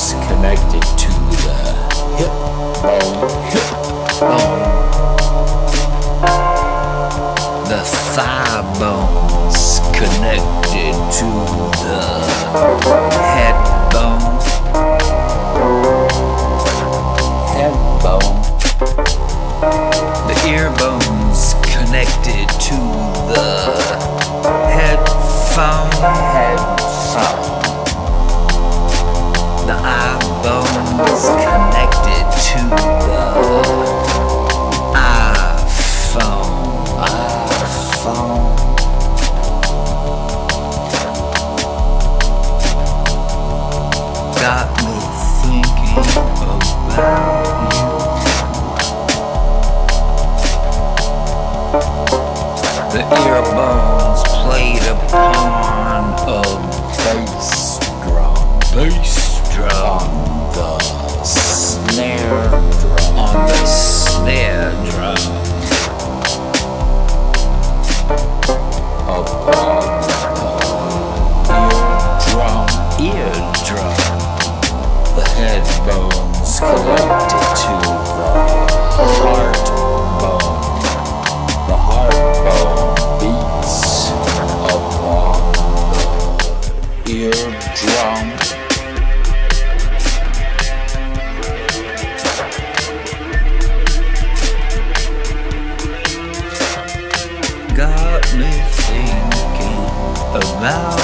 connected to the hip bone. Hip bone. The thigh bones connected to the connected to the iPhone. iPhone. Got me thinking about you. The ear bones played upon a eardrum. Got me thinking about